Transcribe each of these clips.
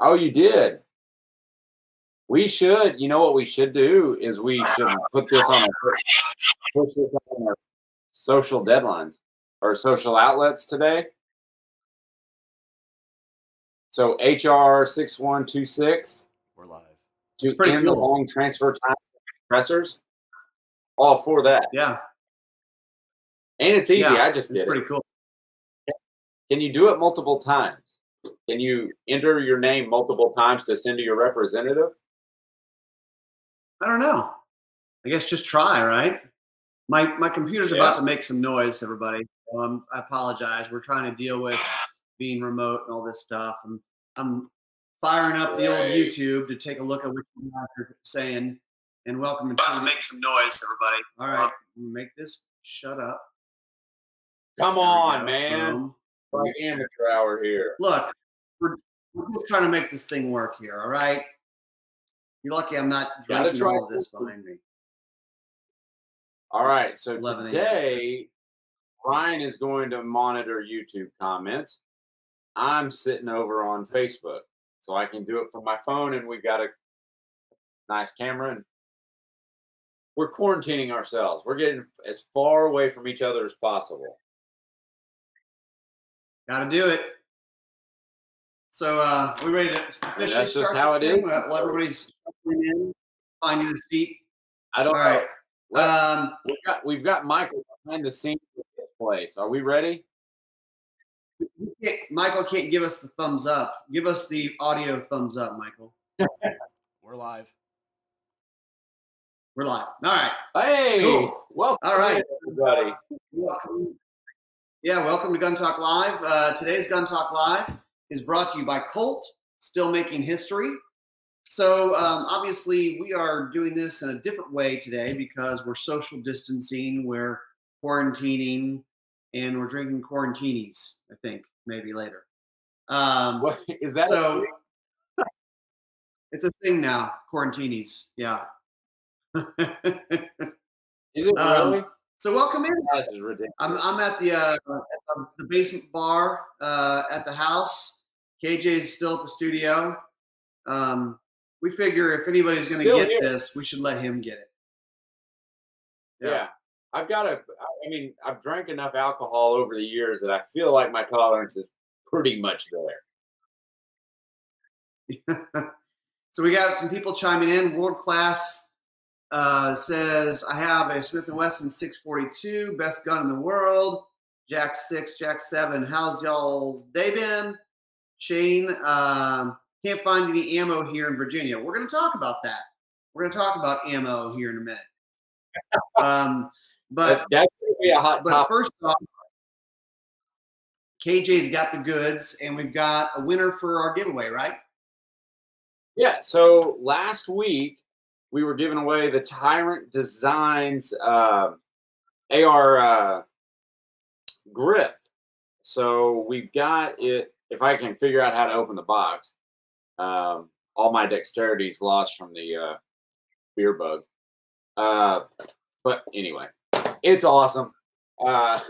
Oh, you did. We should. You know what we should do is we should put this on our, push this on our social deadlines or social outlets today. So HR six one two six We're live. to pretty end the long transfer time compressors. All for that, Yeah, and it's easy. Yeah, I just it's did it. pretty cool. Can you do it multiple times? Can you enter your name multiple times to send to your representative? I don't know. I guess just try, right? My my computer's Yeah. about to make some noise, everybody. Um, I apologize. We're trying to deal with being remote and all this stuff. I'm I'm firing up the old YouTube to take a look at what you guys are saying. And welcome About to make some noise, everybody. All right, make this shut up. Come There on, man. Like amateur hour here. Look, we're, we're just trying to make this thing work here. All right. You're lucky I'm not drinking all of this behind me. All right. So today, Ryan is going to monitor YouTube comments. I'm sitting over on Facebook, so I can do it from my phone, and we've got a nice camera, and we're quarantining ourselves. We're getting as far away from each other as possible. Got to do it. So, uh, we ready to officially that's just start how this it thing? is. While while everybody's in, finding a seat. I don't All know. right. Um, we've got we've got Michael behind the scenes of this place. Are we ready? you can't- Michael can't give us the thumbs up. Give us the audio thumbs up, Michael. We're live. We're live. All right. Hey, Cool. welcome, All right. everybody. Welcome. Yeah, welcome to Gun Talk Live. Uh, today's Gun Talk Live is brought to you by Colt, still making history. So, um, obviously, we are doing this in a different way today because we're social distancing, we're quarantining, and we're drinking quarantinis, I think, maybe later. Um, What is that? so, it's a thing now, quarantinis. Yeah. is it um, really? so, welcome in. This is ridiculous. I'm, I'm at the uh, at the basement bar uh, at the house. KJ's still at the studio. Um, we figure if anybody's going to get here. this, we should let him get it. Yeah. I've got a. I mean, I've drank enough alcohol over the years that I feel like my tolerance is pretty much there. so we got some people chiming in. World class uh, says I have a Smith and Wesson 642, best gun in the world. Jack six, Jack seven. How's y'all's day been? Shane um, can't find any ammo here in Virginia. We're going to talk about that. We're going to talk about ammo here in a minute. Um, but that's going to be a hot but topic. first off, KJ's got the goods, and we've got a winner for our giveaway, right? Yeah. So last week we were giving away the Tyrant Designs uh, AR uh, grip. So we've got it. If I can figure out how to open the box, um, all my dexterity is lost from the uh, beer bug. Uh, but anyway, it's awesome. Uh,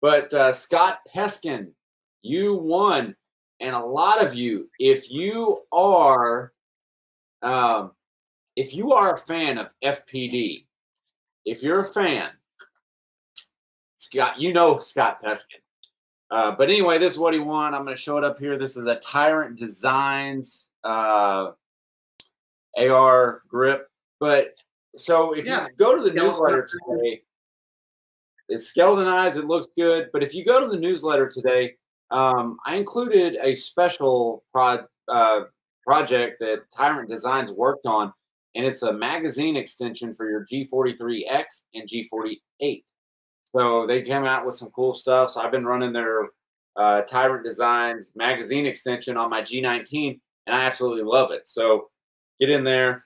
but uh, Scott Peskin, you won and a lot of you, if you are, um, if you are a fan of FPD, if you're a fan, Scott, you know Scott Peskin. Uh, but anyway, this is what he won. I'm going to show it up here. This is a Tyrant Designs uh, AR grip. But so if Yeah. you go to the Skeleton- newsletter today, it's skeletonized. It looks good. But if you go to the newsletter today, um, I included a special prod, uh, project that Tyrant Designs worked on, and it's a magazine extension for your G43X and G48. So they came out with some cool stuff. So I've been running their uh, Tyrant Designs magazine extension on my G19, and I absolutely love it. So get in there,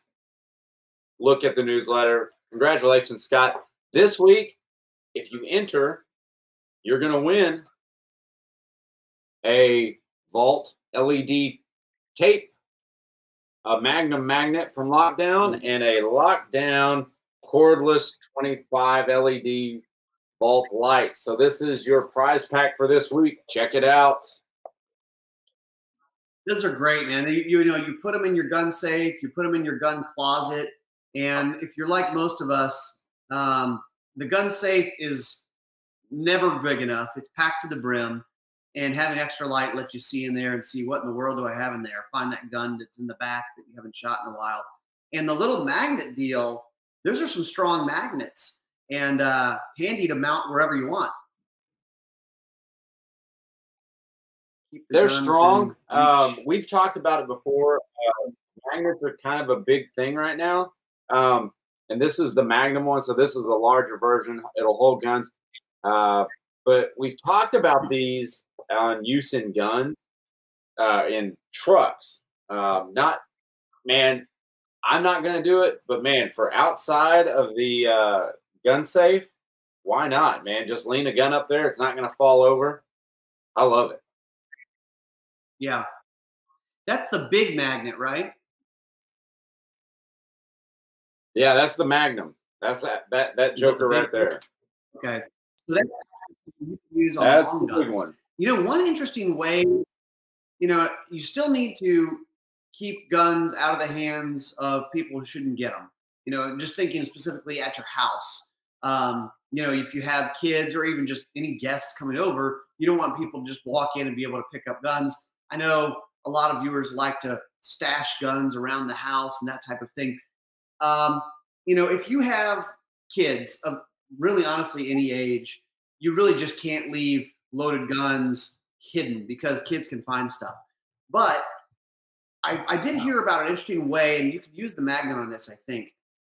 look at the newsletter. Congratulations, Scott. This week, if you enter, you're going to win a Vault LED tape, a Magnum magnet from Lockdown, and a Lockdown cordless 25 LED Vault lights. So this is your prize pack for this week. Check it out. those are great, man. You, you know, you put them in your gun safe, you put them in your gun closet, and if you're like most of us, um, the gun safe is never big enough. It's packed to the brim, and having extra light lets you see in there and see what in the world do I have in there. Find that gun that's in the back that you haven't shot in a while. And the little magnet deal, those are some strong magnets and uh, handy to mount wherever you want. The They're strong. Um, we've talked about it before. Uh, magnets are kind of a big thing right now. Um, and this is the Magnum one, so this is the larger version. It'll hold guns. Uh, but we've talked about these on use in guns, uh, in trucks. Um, not, man, I'm not going to do it, but man, for outside of the uh, gun safe, why not, man? Just lean a gun up there. It's not going to fall over. I love it. Yeah. That's the big magnet, right? Yeah, that's the Magnum. That's that that that Joker right there. Okay. So that's you can use on that's long guns. one. You know, one interesting way, you know, you still need to keep guns out of the hands of people who shouldn't get them. You know, just thinking specifically at your house. Um, you know, if you have kids or even just any guests coming over, you don't want people to just walk in and be able to pick up guns. I know a lot of viewers like to stash guns around the house and that type of thing. Um, you know, if you have kids of really honestly any age, you really just can't leave loaded guns hidden because kids can find stuff. But I, I did hear about an interesting way, and you could use the magnet on this, I think,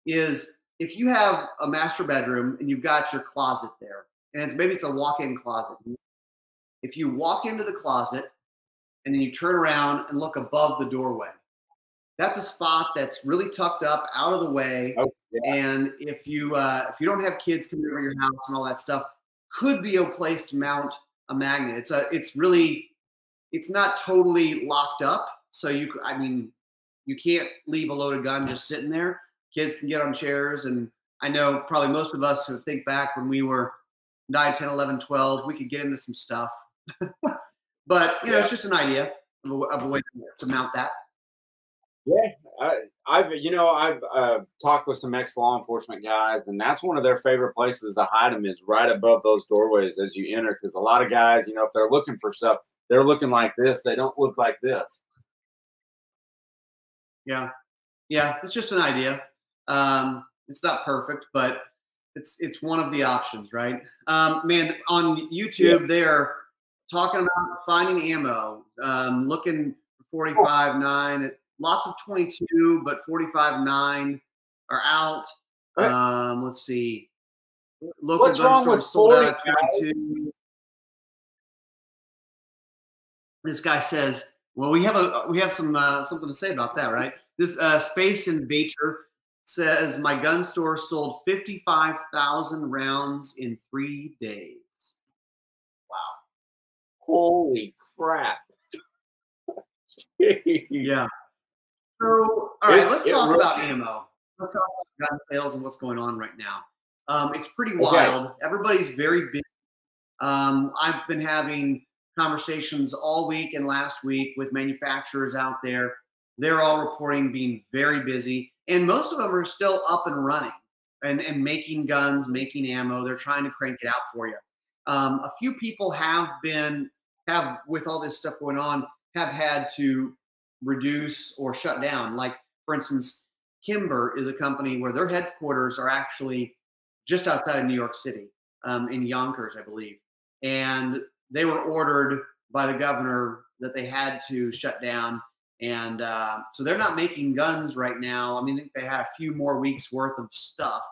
is if you have a master bedroom and you've got your closet there, and it's maybe it's a walk-in closet. If you walk into the closet and then you turn around and look above the doorway, that's a spot that's really tucked up, out of the way. Oh, yeah. And if you uh, if you don't have kids coming over your house and all that stuff, could be a place to mount a magnet. It's a it's really it's not totally locked up. So you I mean you can't leave a loaded gun just sitting there. Kids can get on chairs and I know probably most of us who think back when we were 9, 10, 11, 12, we could get into some stuff. but you know, it's just an idea of a, of a way to mount that. Yeah, I, have you know I've uh, talked with some ex law enforcement guys, and that's one of their favorite places to hide them is right above those doorways as you enter. Because a lot of guys, you know, if they're looking for stuff, they're looking like this. They don't look like this. Yeah, yeah, it's just an idea. Um, it's not perfect, but it's it's one of the options, right? Um, man, on YouTube, yeah. they're talking about finding ammo, um, looking 45 9 lots of 22, but 45 9 are out. Um, let's see. Local What's gun stores sold out 22. This guy says, "Well, we have a we have some uh, something to say about that, right?" This uh, Space Invader says my gun store sold 55,000 rounds in three days. Wow. Holy crap. yeah. So, all right, it, let's talk really about ammo. Let's talk about gun sales and what's going on right now. Um, it's pretty wild. Okay. Everybody's very busy. Um, I've been having conversations all week and last week with manufacturers out there. They're all reporting being very busy, and most of them are still up and running and, and making guns, making ammo. They're trying to crank it out for you. Um, a few people have been have with all this stuff going on have had to reduce or shut down. Like, for instance, Kimber is a company where their headquarters are actually just outside of New York City, um, in Yonkers, I believe. And they were ordered by the governor that they had to shut down. And uh, so they're not making guns right now. I mean, I think they had a few more weeks worth of stuff.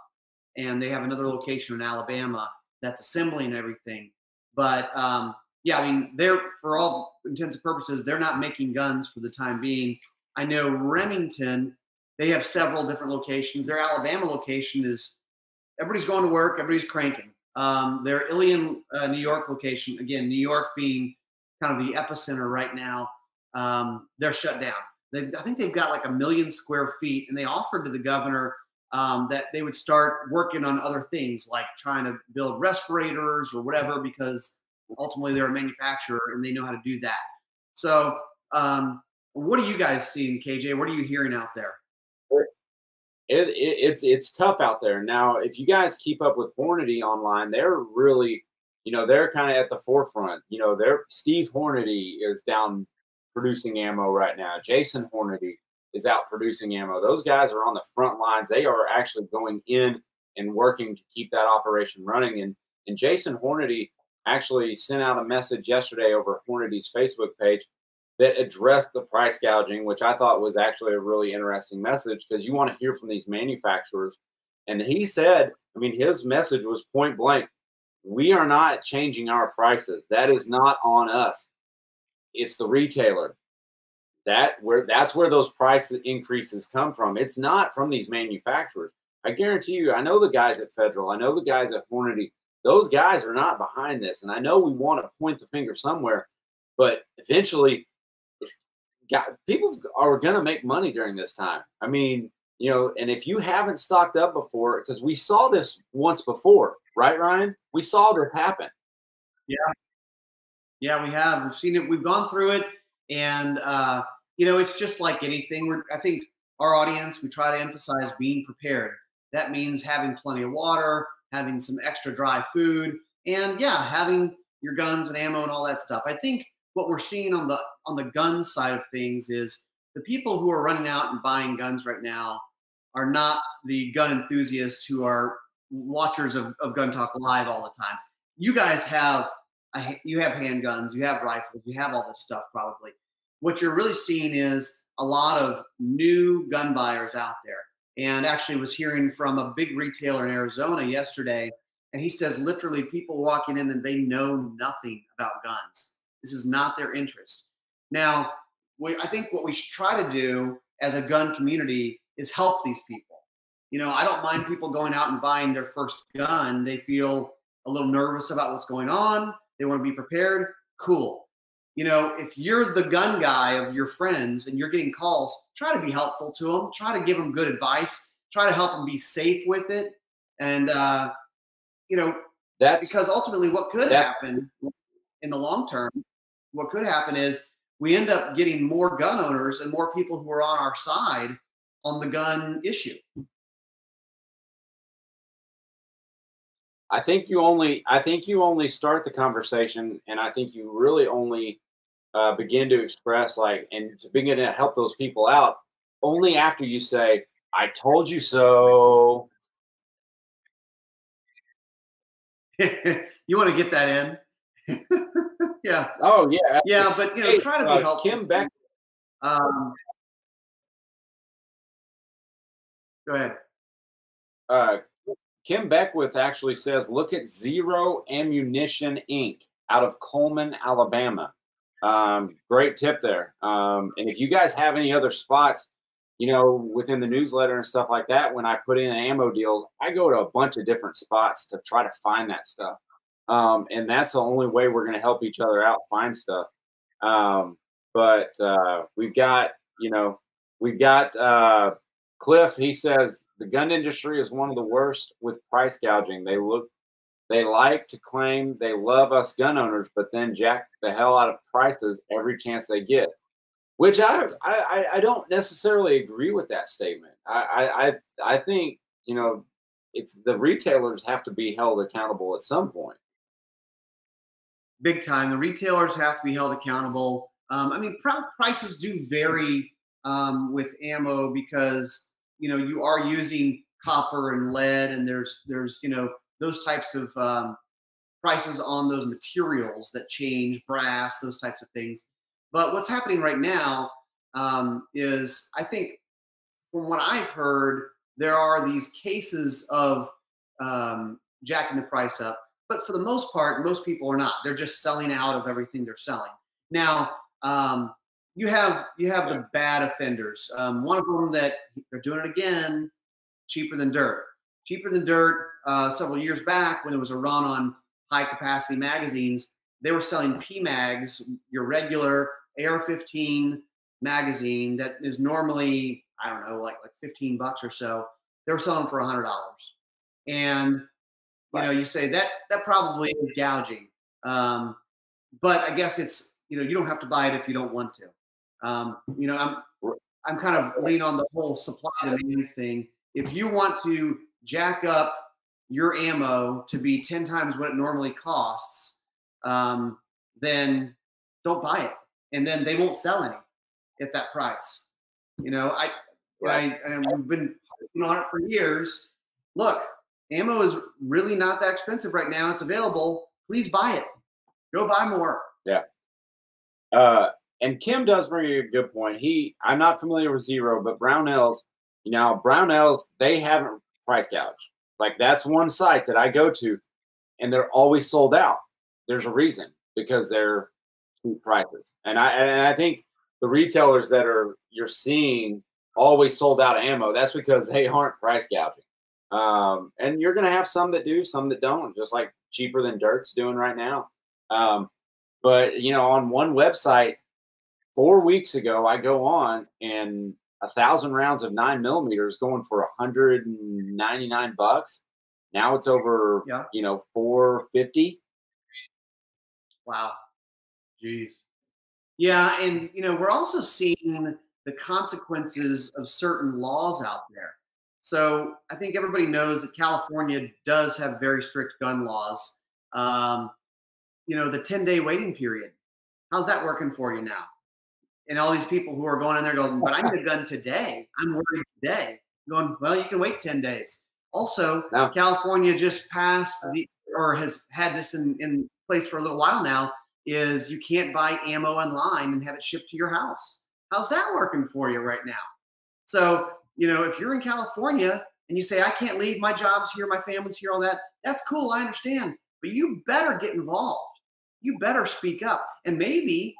And they have another location in Alabama that's assembling everything. But um, yeah, I mean, they're for all intents and purposes, they're not making guns for the time being. I know Remington, they have several different locations. Their Alabama location is everybody's going to work, everybody's cranking. Um, their Ilion, uh, New York location, again, New York being kind of the epicenter right now, um, they're shut down. They, I think they've got like a million square feet, and they offered to the governor um, that they would start working on other things like trying to build respirators or whatever because ultimately they're a manufacturer and they know how to do that. So um, What are you guys seeing, KJ? What are you hearing out there? It, it, it's it's tough out there now. If you guys keep up with Hornady online, they're really, you know, they're kind of at the forefront. You know, they're Steve Hornady is down producing ammo right now. Jason Hornady is out producing ammo. Those guys are on the front lines. They are actually going in and working to keep that operation running. And and Jason Hornady actually sent out a message yesterday over Hornady's Facebook page that addressed the price gouging, which I thought was actually a really interesting message because you want to hear from these manufacturers. And he said, I mean, his message was point blank we are not changing our prices. That is not on us. It's the retailer. That where that's where those price increases come from. It's not from these manufacturers. I guarantee you, I know the guys at Federal, I know the guys at Hornady, those guys are not behind this. And I know we want to point the finger somewhere, but eventually got, people are going to make money during this time. I mean, you know, and if you haven't stocked up before, because we saw this once before, right, Ryan? We saw this happen. Yeah. Yeah, we have. We've seen it. We've gone through it. And, uh, you know, it's just like anything. We're, I think our audience, we try to emphasize being prepared. That means having plenty of water, having some extra dry food, and yeah, having your guns and ammo and all that stuff. I think what we're seeing on the on the gun side of things is the people who are running out and buying guns right now are not the gun enthusiasts who are watchers of, of gun talk live all the time you guys have you have handguns you have rifles you have all this stuff probably what you're really seeing is a lot of new gun buyers out there and actually was hearing from a big retailer in arizona yesterday and he says literally people walking in and they know nothing about guns this is not their interest. Now, we, I think what we should try to do as a gun community is help these people. You know, I don't mind people going out and buying their first gun. They feel a little nervous about what's going on. They want to be prepared. Cool. You know, if you're the gun guy of your friends and you're getting calls, try to be helpful to them. Try to give them good advice. Try to help them be safe with it. And, uh, you know, that's because ultimately what could happen in the long term what could happen is we end up getting more gun owners and more people who are on our side on the gun issue. I think you only I think you only start the conversation and I think you really only uh, begin to express like and to begin to help those people out only after you say I told you so. you want to get that in? yeah. Oh yeah. Yeah, but you know, hey, try to be uh, helpful. Kim Beck. Um, go ahead. Uh, Kim Beckwith actually says, "Look at Zero Ammunition Inc. out of Cullman, Alabama." Um, great tip there. Um, and if you guys have any other spots, you know, within the newsletter and stuff like that, when I put in an ammo deal, I go to a bunch of different spots to try to find that stuff. Um, and that's the only way we're going to help each other out find stuff. Um, but uh, we've got, you know, we've got uh, Cliff. He says the gun industry is one of the worst with price gouging. They look, they like to claim they love us gun owners, but then jack the hell out of prices every chance they get. Which I, I, I don't necessarily agree with that statement. I, I, I think you know, it's the retailers have to be held accountable at some point big time. The retailers have to be held accountable. Um, I mean, pr- prices do vary um, with ammo because you know you are using copper and lead, and there's there's you know those types of um, prices on those materials that change, brass, those types of things. But what's happening right now um, is, I think, from what I've heard, there are these cases of um, jacking the price up but for the most part, most people are not. They're just selling out of everything they're selling. Now, um, you have you have the bad offenders. Um, one of them that they're doing it again, cheaper than dirt. Cheaper than dirt. Uh, several years back, when there was a run on high capacity magazines, they were selling PMags, your regular AR-15 magazine that is normally I don't know like like 15 bucks or so. They were selling for $100, and you know, you say that that probably is gouging. Um, but I guess it's you know you don't have to buy it if you don't want to. Um, you know, I'm I'm kind of lean on the whole supply demand thing. If you want to jack up your ammo to be 10 times what it normally costs, um, then don't buy it. And then they won't sell any at that price. You know, I, right. I, we've been on it for years. Look, ammo is really not that expensive right now. It's available. Please buy it. Go buy more. Yeah. Uh, and Kim does bring a good point. He, I'm not familiar with Zero, but Brownells, you know, Brownells, they haven't price gouged. Like that's one site that I go to, and they're always sold out. There's a reason because they're cheap prices, and I and I think the retailers that are you're seeing always sold out of ammo. That's because they aren't price gouging. Um, and you're going to have some that do, some that don't, just like cheaper than dirt's doing right now. Um, but you know, on one website, four weeks ago, I go on and a thousand rounds of nine millimeters going for 199 bucks. Now it's over, yeah. you know, 450. Wow. Jeez. Yeah. And, you know, we're also seeing the consequences of certain laws out there. So I think everybody knows that California does have very strict gun laws. Um, you know, the 10 day waiting period. How's that working for you now? And all these people who are going in there going, but I need a gun today. I'm worried today. Going, well, you can wait 10 days. Also, no. California just passed the or has had this in, in place for a little while now, is you can't buy ammo online and have it shipped to your house. How's that working for you right now? So, you know, if you're in California and you say, I can't leave, my job's here, my family's here, all that, that's cool, I understand. But you better get involved. You better speak up. And maybe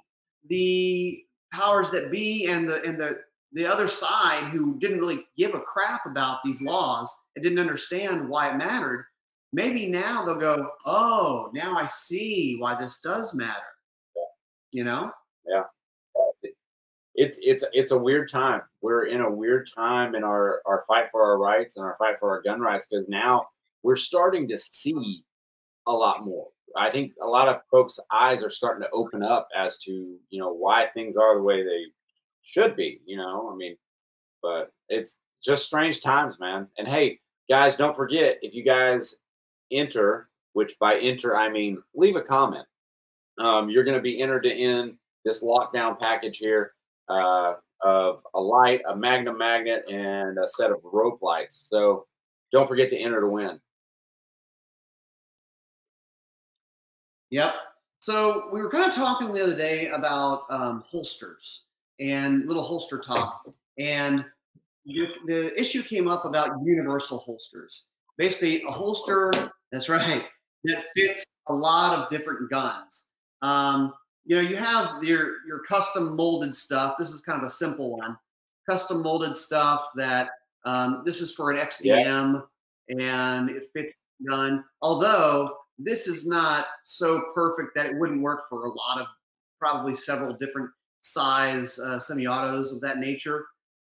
the powers that be and the and the the other side who didn't really give a crap about these laws and didn't understand why it mattered maybe now they'll go oh now i see why this does matter. You know? Yeah. It's it's it's a weird time. We're in a weird time in our our fight for our rights and our fight for our gun rights because now we're starting to see a lot more I think a lot of folks' eyes are starting to open up as to you know why things are the way they should be. You know, I mean, but it's just strange times, man. And hey, guys, don't forget if you guys enter, which by enter I mean leave a comment. Um, you're going to be entered to in this lockdown package here uh, of a light, a magnum magnet, and a set of rope lights. So don't forget to enter to win. Yep. So we were kind of talking the other day about um, holsters and little holster talk, and the, the issue came up about universal holsters. Basically, a holster that's right that fits a lot of different guns. Um, you know, you have your your custom molded stuff. This is kind of a simple one. Custom molded stuff that um, this is for an XDM yeah. and it fits the gun. Although this is not so perfect that it wouldn't work for a lot of probably several different size uh, semi-autos of that nature.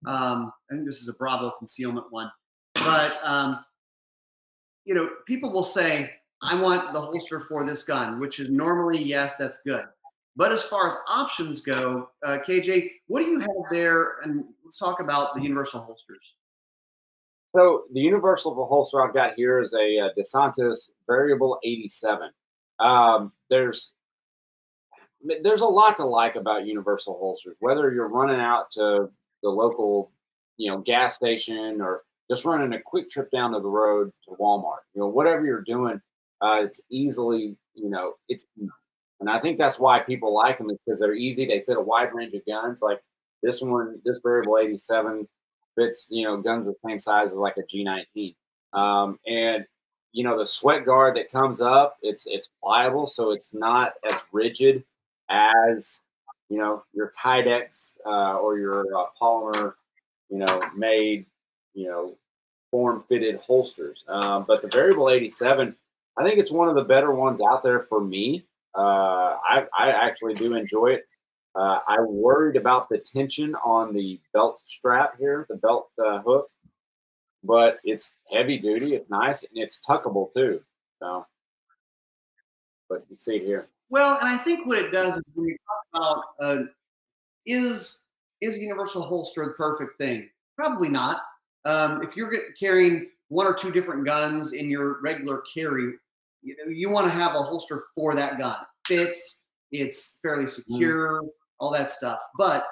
Um, I think this is a Bravo concealment one, but um, you know, people will say, "I want the holster for this gun," which is normally yes, that's good. But as far as options go, uh, KJ, what do you have there? And let's talk about the universal holsters. So the universal holster I've got here is a, a uh, DeSantis Variable 87. Um, there's there's a lot to like about universal holsters. Whether you're running out to the local, you know, gas station or just running a quick trip down to the road to Walmart, you know, whatever you're doing, uh, it's easily, you know, it's. And I think that's why people like them is because they're easy. They fit a wide range of guns. Like this one, this variable 87 fits, you know, guns the same size as like a G19. Um, and you know, the sweat guard that comes up, it's it's pliable, so it's not as rigid as you know your Kydex uh, or your uh, polymer, you know, made, you know, form fitted holsters. Um, but the variable 87, I think it's one of the better ones out there for me. Uh, I, I actually do enjoy it. Uh, I worried about the tension on the belt strap here, the belt uh, hook, but it's heavy duty. It's nice and it's tuckable too. So, but you see here. Well, and I think what it does is when you talk about a, is is a universal holster the perfect thing? Probably not. Um, if you're carrying one or two different guns in your regular carry, you know you want to have a holster for that gun. Fits, it's fairly Mm. All that stuff. But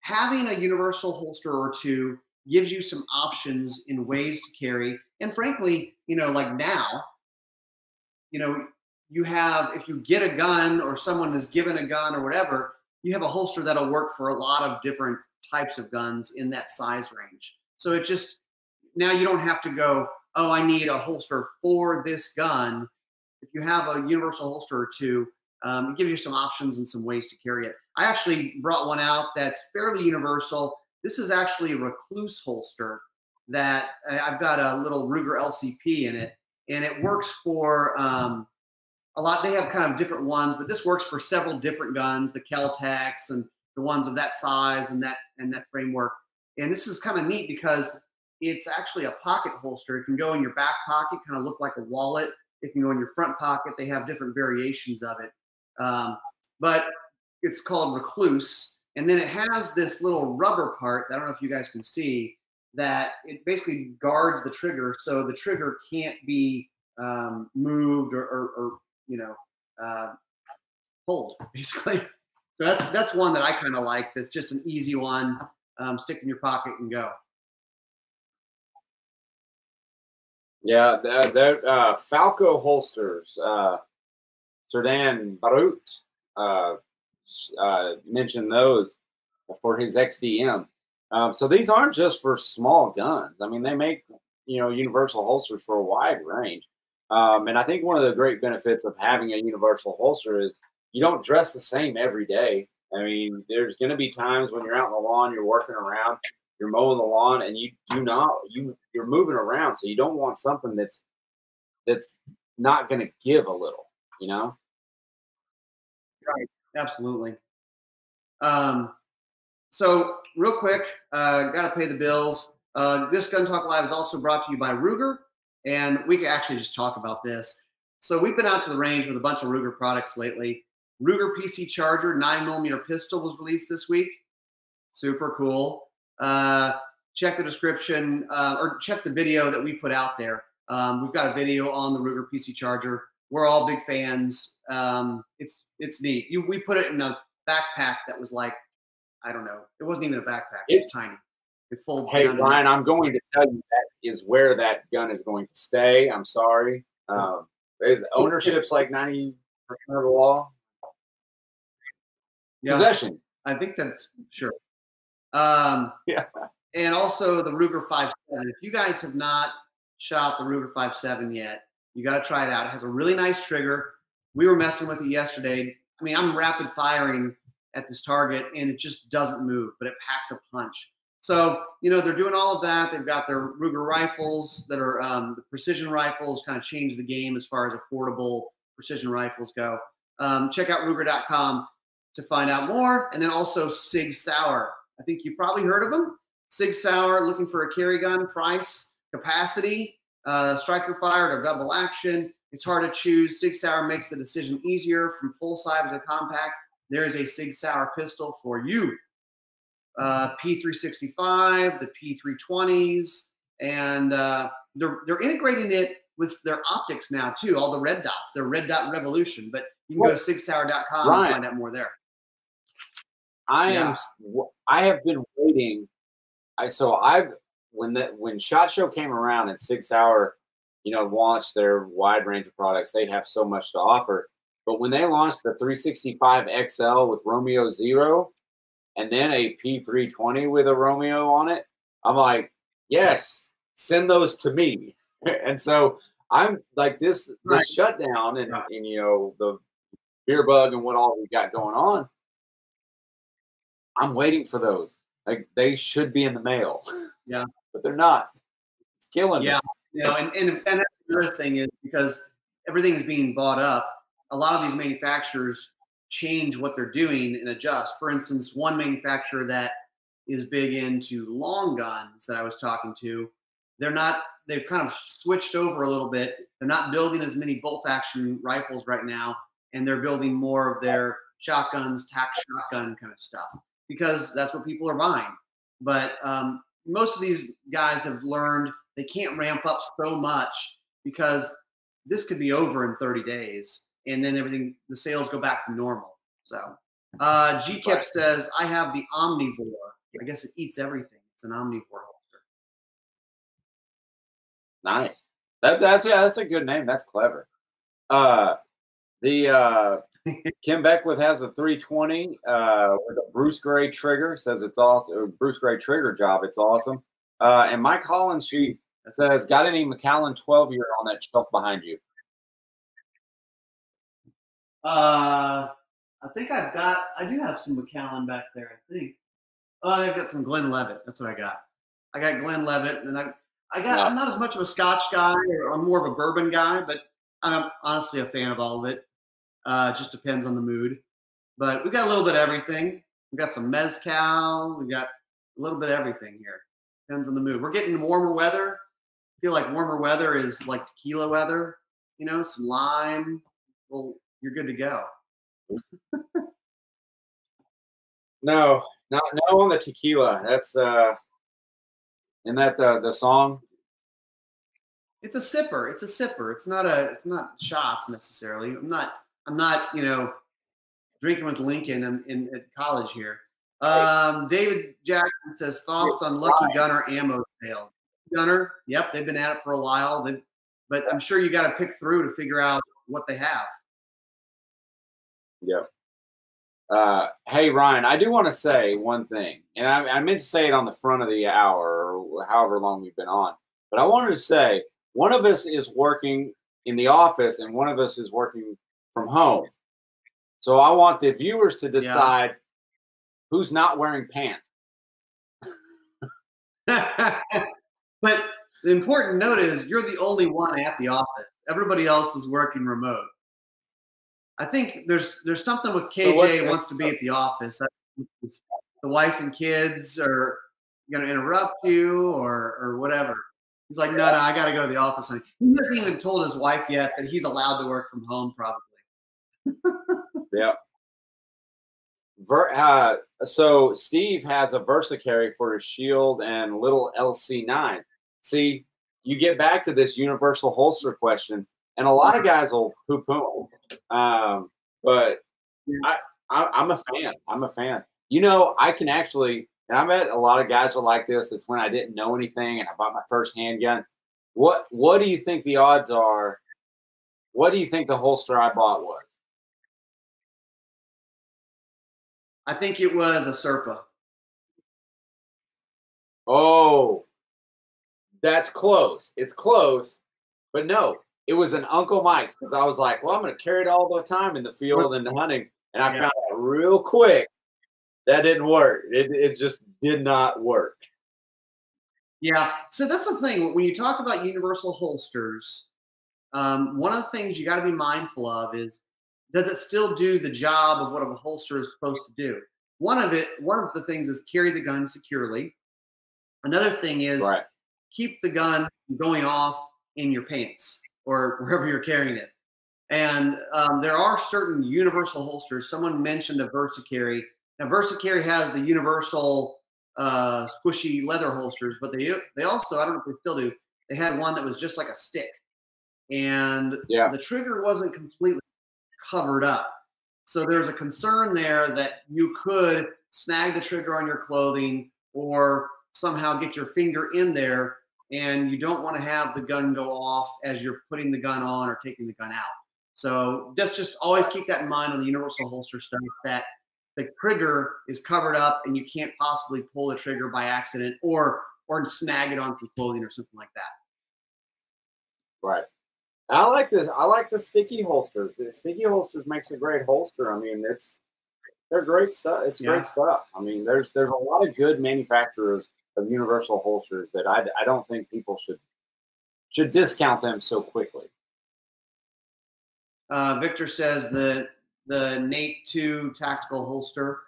having a universal holster or two gives you some options in ways to carry. And frankly, you know, like now, you know, you have if you get a gun or someone is given a gun or whatever, you have a holster that'll work for a lot of different types of guns in that size range. So it just now you don't have to go, oh, I need a holster for this gun. If you have a universal holster or two, um, it gives you some options and some ways to carry it. I actually brought one out that's fairly universal. This is actually a recluse holster that uh, I've got a little Ruger LCP in it, and it works for um, a lot. They have kind of different ones, but this works for several different guns, the Keltecs and the ones of that size and that and that framework. And this is kind of neat because it's actually a pocket holster. It can go in your back pocket, kind of look like a wallet. It can go in your front pocket. They have different variations of it. Um, but it's called Recluse. And then it has this little rubber part, I don't know if you guys can see, that it basically guards the trigger so the trigger can't be um, moved or, or, or, you know, uh, pulled, basically. So that's that's one that I kind of like. That's just an easy one. Um, stick in your pocket and go. Yeah, the, the uh, Falco holsters. Uh, Serdan Barut uh, uh, mentioned those for his XDM. Um, so these aren't just for small guns. I mean, they make you know universal holsters for a wide range. Um, and I think one of the great benefits of having a universal holster is you don't dress the same every day. I mean, there's going to be times when you're out in the lawn, you're working around, you're mowing the lawn, and you do not you you're moving around, so you don't want something that's that's not going to give a little, you know. Right. Absolutely. Um, so real quick, uh, got to pay the bills. Uh, this Gun Talk Live is also brought to you by Ruger, and we can actually just talk about this. So we've been out to the range with a bunch of Ruger products lately. Ruger PC Charger 9mm pistol was released this week. Super cool. Uh, check the description uh, or check the video that we put out there. Um, we've got a video on the Ruger PC Charger. We're all big fans. Um, it's it's neat. You, we put it in a backpack that was like, I don't know, it wasn't even a backpack. It was It's- tiny. It folds Hey down. Ryan, I'm going to tell you that is where that gun is going to stay. I'm sorry. Um, is ownership's like 90 percent of the law. Yeah. Possession. I think that's sure. Um, Yeah. And also the Ruger 5.7. If you guys have not shot the Ruger 5.7 yet, you got to try it out. It has a really nice trigger. We were messing with it yesterday. I mean, I'm rapid firing at this target and it just doesn't move, but it packs a punch. So, you know, they're doing all of that. They've got their Ruger rifles that are um, the precision rifles, kind of change the game as far as affordable precision rifles go. Um, check out Ruger.com to find out more. And then also Sig Sauer. I think you probably heard of them. Sig Sauer, looking for a carry gun, price, capacity, uh, striker fired or double action. It's hard to choose. Sig Sauer makes the decision easier from full size to compact. There is a Sig Sauer pistol for you. Uh, P365, the P320s, and uh, they're they're integrating it with their optics now too. All the red dots, their red dot revolution. But you can go to sigsauer.com Ryan. and find out more there. I am. Yeah. w- I have been waiting. I so I've when that when Shot Show came around and Sig Sauer, you know, launched their wide range of products. They have so much to offer. But when they launched the 365 XL with Romeo Zero, and then a P320 with a Romeo on it, I'm like, yes, send those to me. and so I'm like this this Right. shutdown and, Right. and you know the beer bug and what all we got going on. I'm waiting for those. Like they should be in the mail. Yeah. But they're not. It's killing Yeah. You know, and, and, and that's the other thing is because everything's being bought up, a lot of these manufacturers change what they're doing and adjust. For instance, one manufacturer that is big into long guns that I was talking to, they're not, they've kind of switched over a little bit. They're not building as many bolt action rifles right now, and they're building more of their shotguns, tac shotgun kind of stuff. because that's what people are buying. But um, most of these guys have learned they can't ramp up so much because this could be over in 30 days, and then everything the sales go back to normal. So uh, GKIP Right. says I have the Omnivore. I guess it eats everything. It's an Omnivore holster. Nice. That, that's yeah, that's a good name. That's clever. Uh, the uh, Kim Beckwith has a 320 uh, with a Bruce Gray trigger. Says it's awesome. Bruce Gray trigger job. It's awesome. Uh, and Mike Hollins she says, "Got any Macallan 12 year on that shelf behind you?" Uh, I think I've got. I do have some Macallan back there. I think. Oh, I've got some Glenlivet. That's what I got. I got Glenlivet, and I. I got. I'm not as much of a Scotch guy, or I'm more of a bourbon guy, but I'm honestly a fan of all of it. Uh, just depends on the mood. But we got a little bit of everything. We got some mezcal. We got a little bit of everything here. Depends on the mood. We're getting warmer weather. I feel like warmer weather is like tequila weather. You know, some lime. Well, you're good to go. No, not no on the tequila. That's uh, in that uh, the song. It's a sipper. It's a sipper. It's not a. It's not shots necessarily. I'm not. I'm not. You know, drinking with Lincoln in, in at college here. Um, David Jackson says thoughts on Lucky Gunner ammo sales. Gunner, yep, they've been at it for a while. They, but I'm sure you got to pick through to figure out what they have. Yep. Uh, hey Ryan, I do want to say one thing, and I, I meant to say it on the front of the hour or however long we've been on, but I wanted to say one of us is working in the office and one of us is working from home. So I want the viewers to decide who's not wearing pants. but the important note is you're the only one at the office. Everybody else is working remote. I think there's there's something with KJ the- wants to be at the office. The wife and kids are going to interrupt you or or whatever. He's like, no, no, I got to go to the office. He hasn't even told his wife yet that he's allowed to work from home. Probably. Yep. Ver, uh, so Steve has a Versacarry for his Shield and little LC9. See, you get back to this universal holster question, and a lot of guys will poo poo. Um, but I, I, I'm a fan. I'm a fan. You know, I can actually, and I met a lot of guys who are like this. It's when I didn't know anything and I bought my first handgun. What What do you think the odds are? What do you think the holster I bought was? I think it was a Serpa. Oh, that's close. It's close, but no, it was an Uncle Mike's because I was like, well, I'm going to carry it all the time in the field and hunting, and I Yeah. found out real quick that didn't work. It it just did not work. Yeah. So that's the thing. When you talk about universal holsters, um, one of the things you got to be mindful of is does it still do the job of what a holster is supposed to do? One of it, one of the things is carry the gun securely. Another thing is Right. keep the gun going off in your pants or wherever you're carrying it. And um, there are certain universal holsters. Someone mentioned a Versacarry. Now, Versacarry has the universal uh, squishy leather holsters, but they they also I don't know if they still do. They had one that was just like a stick, and Yeah. the trigger wasn't completely covered up. So there's a concern there that you could snag the trigger on your clothing or somehow get your finger in there, and you don't want to have the gun go off as you're putting the gun on or taking the gun out. So just just always keep that in mind on the universal holster stuff that the trigger is covered up and you can't possibly pull the trigger by accident or or snag it on some clothing or something like that. Right. I like the I like the sticky holsters. The sticky holsters makes a great holster. I mean, it's they're great stuff. It's Yeah. great stuff. I mean, there's there's a lot of good manufacturers of universal holsters that I, I don't think people should should discount them so quickly. Uh, Victor says the the Nate 2 tactical holster,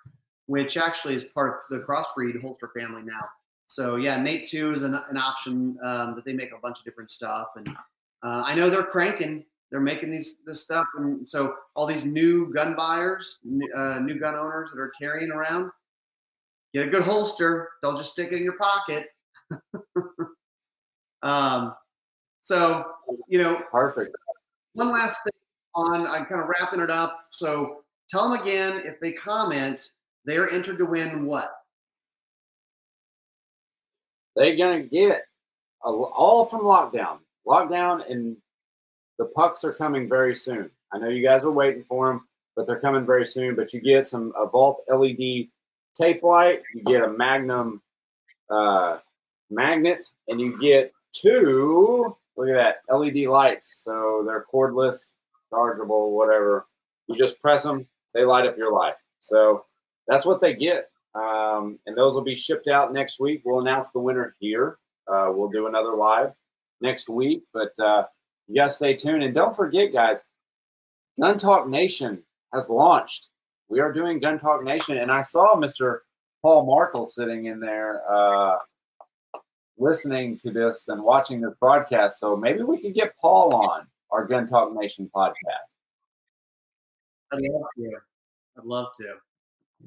which actually is part of the crossbreed holster family now. So yeah, Nate 2 is an, an option um, that they make a bunch of different stuff, and uh, I know they're cranking. They're making these this stuff, and so all these new gun buyers, uh, new gun owners that are carrying around, get a good holster. Don't just stick it in your pocket. um, so you know, Perfect. one last thing on I'm kind of wrapping it up. So tell them again if they comment, they're entered to win what? They're gonna get a, all from lockdown. Lockdown and the pucks are coming very soon. I know you guys are waiting for them, but they're coming very soon. But you get some a Vault LED tape light, you get a Magnum uh, magnet, and you get two. Look at that LED lights. So they're cordless, chargeable, whatever. You just press them, they light up your life. So that's what they get. Um, and those will be shipped out next week. We'll announce the winner here. Uh, we'll do another live next week, but uh, you guys stay tuned. And don't forget, guys, Gun Talk Nation has launched. We are doing Gun Talk Nation, and I saw Mr. Paul Markel sitting in there uh, listening to this and watching this broadcast. So maybe we could get Paul on our Gun Talk Nation podcast. I'd love to. I'd love to.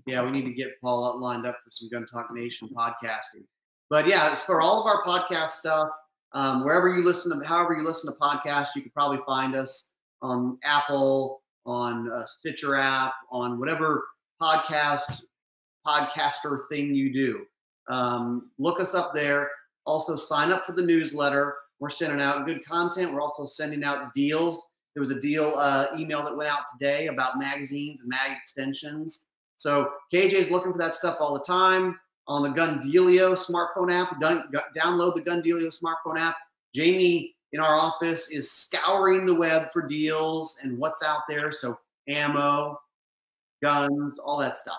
Yeah, we need to get Paul lined up for some Gun Talk Nation podcasting. But yeah, for all of our podcast stuff, um, wherever you listen to, however you listen to podcasts, you could probably find us on Apple, on uh, Stitcher app, on whatever podcast podcaster thing you do. Um, look us up there. Also, sign up for the newsletter. We're sending out good content. We're also sending out deals. There was a deal uh, email that went out today about magazines and mag extensions. So KJ's looking for that stuff all the time on the Gun Dealio smartphone app. Dun- download the Gun Dealio smartphone app. Jamie in our office is scouring the web for deals and what's out there. So ammo, guns, all that stuff.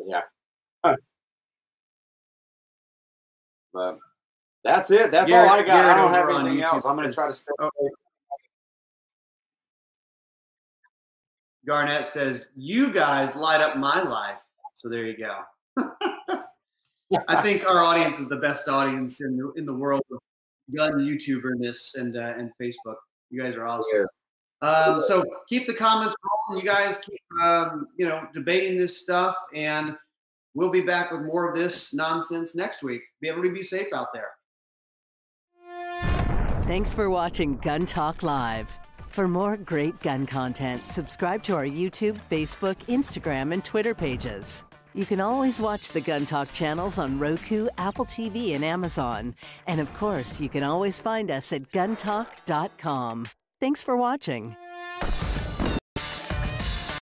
Yeah. But that's it. That's all I Garrett- got. I don't have on anything else. I'm going to try to stay. Oh. Garnett says, "You guys light up my life." So there you go. I think our audience is the best audience in the in the world of gun YouTuberness and uh, and Facebook. You guys are awesome. Um, so keep the comments rolling. You guys keep um, you know debating this stuff, and we'll be back with more of this nonsense next week. Be everybody be safe out there. Thanks for watching Gun Talk Live. For more great gun content, subscribe to our YouTube, Facebook, Instagram, and Twitter pages. You can always watch the Gun Talk channels on Roku, Apple TV, and Amazon. And of course, you can always find us at guntalk.com. Thanks for watching.